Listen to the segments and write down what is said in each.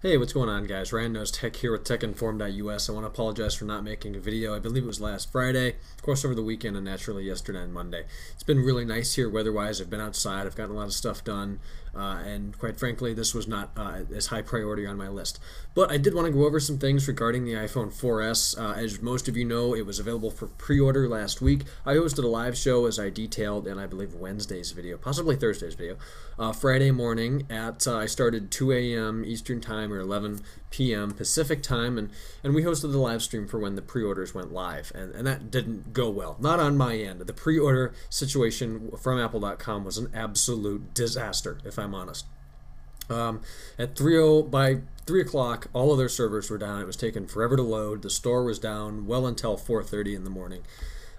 Hey, what's going on, guys? Ryan Knows Tech here with TechInform.us. I want to apologize for not making a video. I believe it was last Friday, of course, over the weekend, and naturally yesterday and Monday. It's been really nice here weather-wise. I've been outside. I've gotten a lot of stuff done, uh, and quite frankly, this was not uh, as high priority on my list. But I did want to go over some things regarding the iPhone 4S. Uh, as most of you know, it was available for pre-order last week. I hosted a live show, as I detailed in, I believe, Wednesday's video, possibly Thursday's video. Uh, Friday morning at, uh, I started 2 a.m. Eastern Time or 11 p.m. Pacific time, and, and we hosted the live stream for when the pre-orders went live, and, and that didn't go well. Not on my end. The pre-order situation from Apple.com was an absolute disaster, if I'm honest. Um, at 3 by 3 o'clock, all of their servers were down. It was taking forever to load. The store was down well until 4.30 in the morning.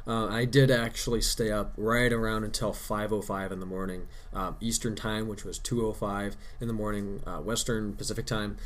Uh, I did actually stay up right around until 5:05 in the morning um, Eastern time, which was 2:05 in the morning uh, Western Pacific time,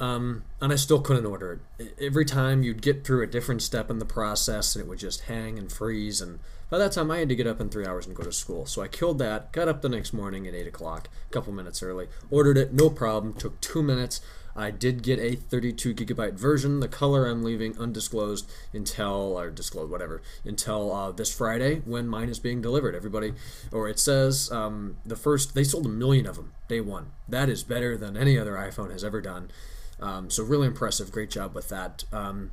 um, and I still couldn't order it. Every time you'd get through a different step in the process, and it would just hang and freeze. And by that time, I had to get up in three hours and go to school. So I killed that. Got up the next morning at 8 o'clock, a couple minutes early. Ordered it, no problem. Took two minutes. I did get a 32 gigabyte version. The color I'm leaving undisclosed until, or disclosed, whatever, until uh, this Friday when mine is being delivered. Everybody, or it says um, the first, they sold a million of them day one. That is better than any other iPhone has ever done. Um, so really impressive. Great job with that. Um,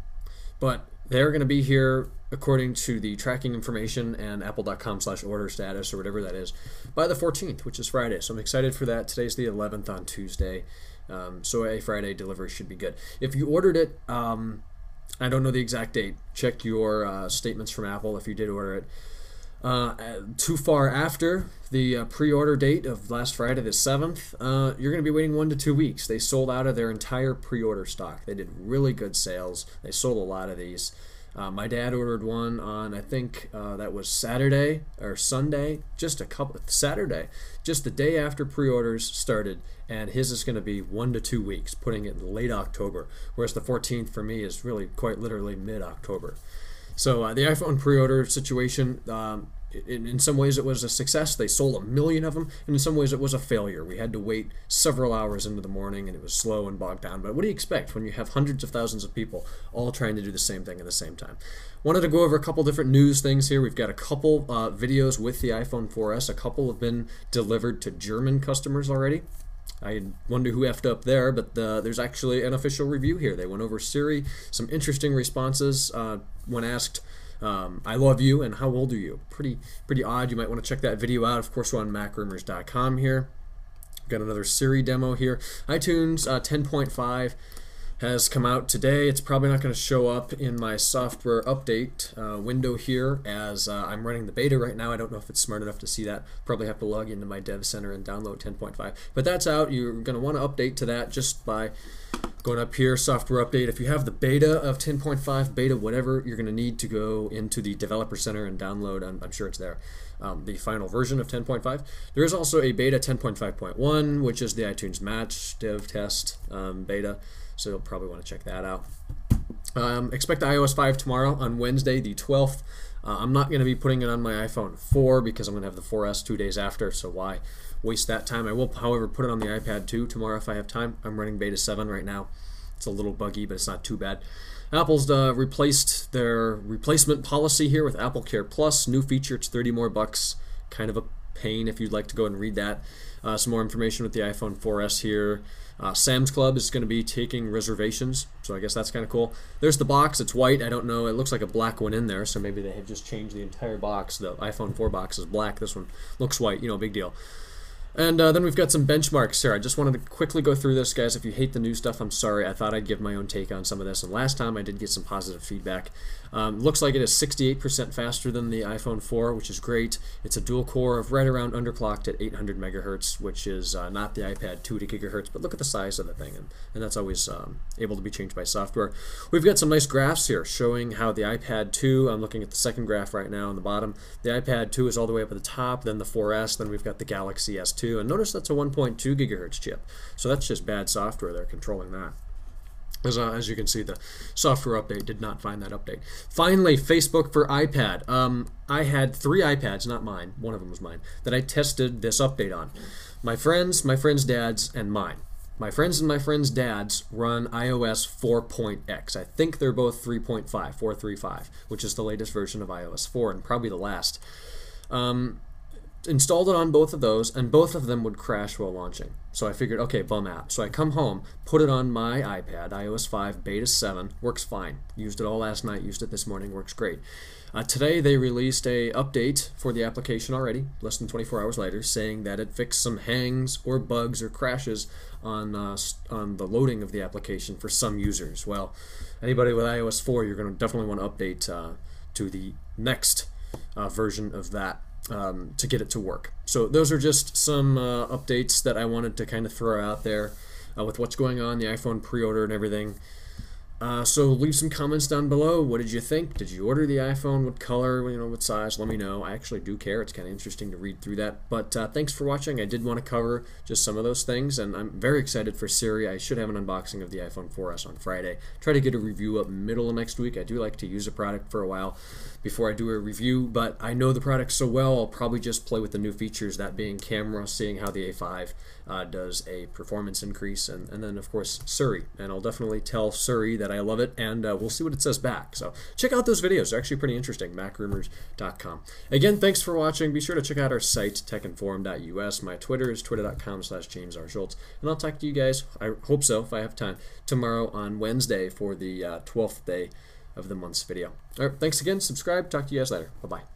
but they're going to be here according to the tracking information and apple.com slash order status or whatever that is by the 14th which is friday so i'm excited for that today's the 11th on tuesday um, so a Friday delivery should be good. If you ordered it, um, I don't know the exact date. Check your uh, statements from Apple if you did order it. Uh, too far after the uh, pre-order date of last Friday the 7th, uh, you're going to be waiting one to two weeks. They sold out of their entire pre-order stock. They did really good sales. They sold a lot of these. Uh, my dad ordered one on I think uh, that was Saturday or Sunday, just a couple Saturday, just the day after pre-orders started, and his is going to be one to two weeks, putting it in late October. Whereas the 14th for me is really quite literally mid-October. So uh, the iPhone pre-order situation, um, in, in some ways it was a success. They sold a million of them, and in some ways it was a failure. We had to wait several hours into the morning, and it was slow and bogged down. But what do you expect when you have hundreds of thousands of people all trying to do the same thing at the same time? Wanted to go over a couple different news things here. We've got a couple uh, videos with the iPhone 4S. A couple have been delivered to German customers already. I wonder who effed up there, but uh, there's actually an official review here. They went over Siri, some interesting responses uh, when asked, um, "I love you" and "How old are you?" Pretty pretty odd. You might want to check that video out. Of course, we're on MacRumors.com here. Got another Siri demo here. iTunes uh, 10.5 has come out today. It's probably not going to show up in my software update uh, window here as uh, I'm running the beta right now. I don't know if it's smart enough to see that. Probably have to log into my dev center and download 10.5. But that's out. You're going to want to update to that just by going up here, software update. If you have the beta of 10.5, beta, whatever, you're going to need to go into the developer center and download, I'm, I'm sure it's there, um, the final version of 10.5. There is also a beta 10.5.1, which is the iTunes Match dev test um, beta so you'll probably want to check that out. Um, expect iOS 5 tomorrow on Wednesday, the 12th. Uh, I'm not going to be putting it on my iPhone 4 because I'm going to have the 4S two days after, so why waste that time? I will, however, put it on the iPad 2 tomorrow if I have time. I'm running beta 7 right now. It's a little buggy, but it's not too bad. Apple's uh, replaced their replacement policy here with Apple Care Plus. New feature, it's 30 more bucks. Kind of a pain if you'd like to go and read that. Uh, some more information with the iPhone 4S here. Uh, Sam's Club is going to be taking reservations, so I guess that's kind of cool. There's the box. It's white. I don't know. It looks like a black one in there, so maybe they have just changed the entire box. The iPhone 4 box is black. This one looks white. You know, big deal. And uh, then we've got some benchmarks here. I just wanted to quickly go through this, guys. If you hate the new stuff, I'm sorry. I thought I'd give my own take on some of this. And last time I did get some positive feedback. Um, looks like it is 68% faster than the iPhone 4, which is great. It's a dual core of right around underclocked at 800 megahertz, which is uh, not the iPad 2 to gigahertz. But look at the size of the thing, and, and that's always um, able to be changed by software. We've got some nice graphs here showing how the iPad 2. I'm looking at the second graph right now on the bottom. The iPad 2 is all the way up at the top, then the 4S, then we've got the Galaxy S2, and notice that's a 1.2 gigahertz chip. So that's just bad software. They're controlling that. As, uh, as you can see, the software update did not find that update. Finally, Facebook for iPad. Um, I had three iPads, not mine, one of them was mine, that I tested this update on. My friends, my friends' dads, and mine. my friends and my friends' dads run iOS 4.x. I think they're both 3.5, 435, which is the latest version of iOS 4 and probably the last. Um, installed it on both of those, and both of them would crash while launching. So I figured, okay, bum app. So I come home, put it on my iPad, iOS 5 Beta 7, works fine. Used it all last night, used it this morning, works great. Uh, today they released a update for the application already, less than 24 hours later, saying that it fixed some hangs or bugs or crashes on uh, on the loading of the application for some users. Well, anybody with iOS 4, you're going to definitely want to update uh, to the next uh, version of that um, to get it to work. So those are just some uh, updates that I wanted to kind of throw out there uh, with what's going on, the iPhone pre-order and everything. Uh, so leave some comments down below. What did you think? Did you order the iPhone? What color? You know, what size? Let me know. I actually do care. It's kind of interesting to read through that. But uh, thanks for watching. I did want to cover just some of those things, and I'm very excited for Siri. I should have an unboxing of the iPhone 4S on Friday. Try to get a review up middle of next week. I do like to use a product for a while before I do a review, but I know the product so well, I'll probably just play with the new features, that being camera, seeing how the A5 uh, does a performance increase, and, and then, of course, Siri. And I'll definitely tell Siri that I love it, and uh, we'll see what it says back. So check out those videos. They're actually pretty interesting, macrumors.com. Again, thanks for watching. Be sure to check out our site, techinform.us. My Twitter is twitter.com slash James R. Schultz. And I'll talk to you guys, I hope so, if I have time, tomorrow on Wednesday for the uh, 12th day of the month's video. All right, thanks again. Subscribe. Talk to you guys later. Bye bye.